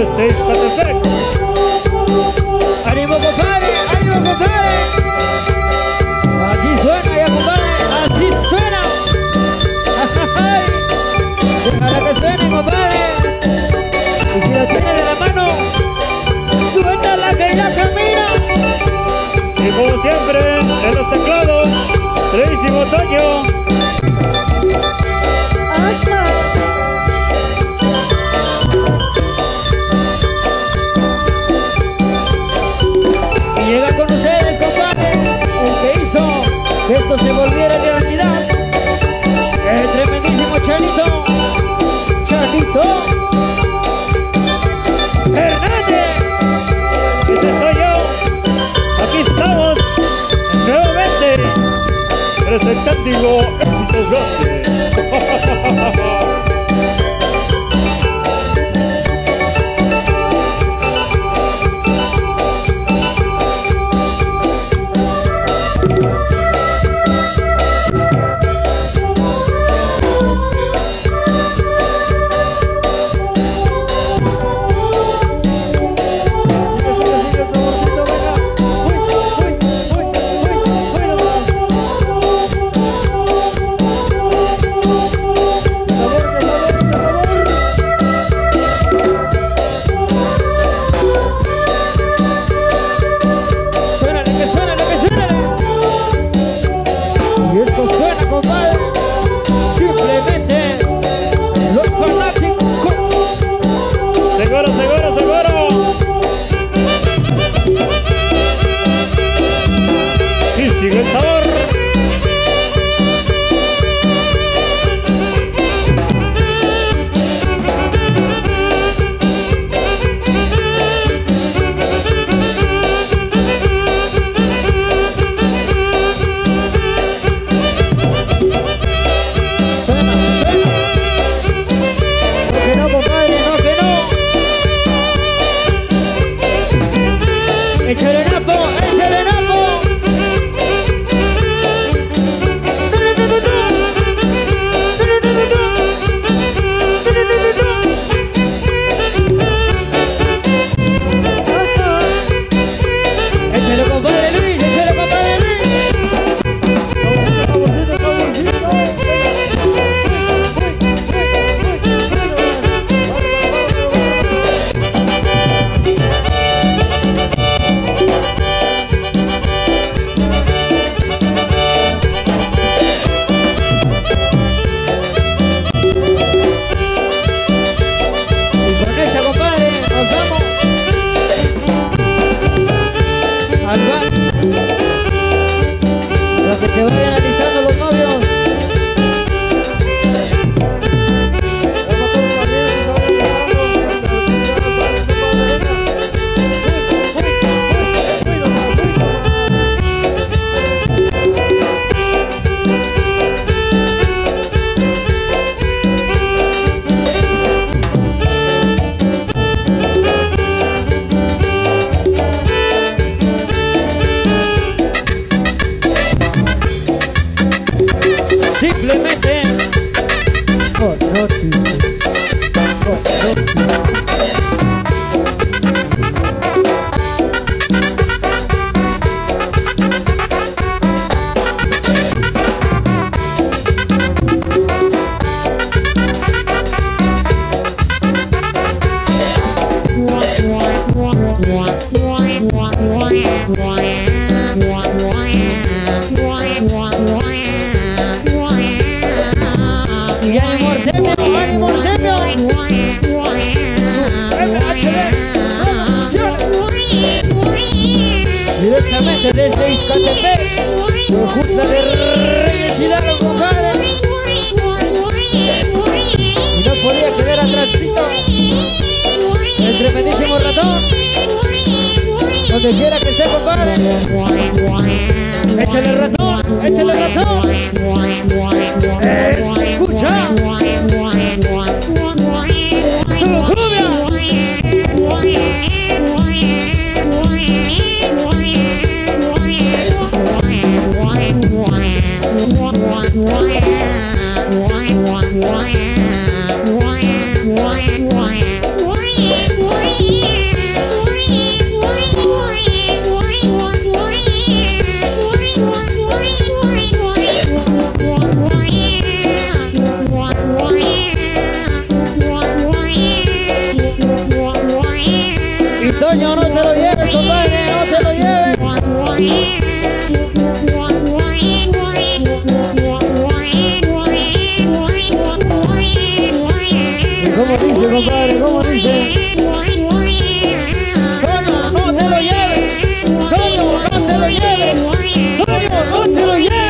Eso es Teis ¡Ánimo, compadre! ¡Ánimo, compadre! Así suena, ya compadre. Así suena. Déjala que suene, compadre. Y si la tiene de la mano, suéltala que ya camina. Y como siempre, en los teclados. cántico exitoso. everything. Oh, Donde quiera que esté, compadre. Échale ratón, échale ratón. Escucha. dice. Toño, no te lo lleves. No te lo lleves. No te lo lleves.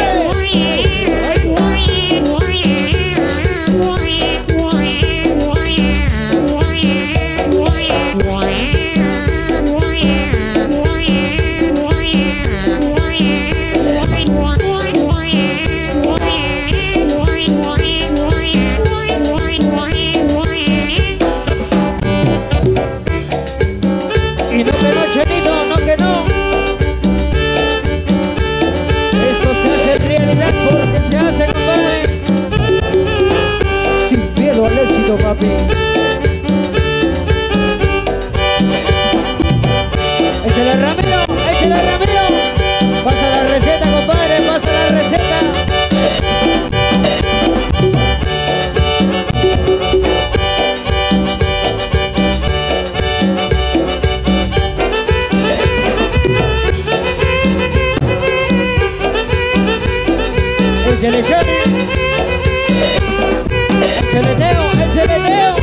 Échale, échale. Échale, Teo.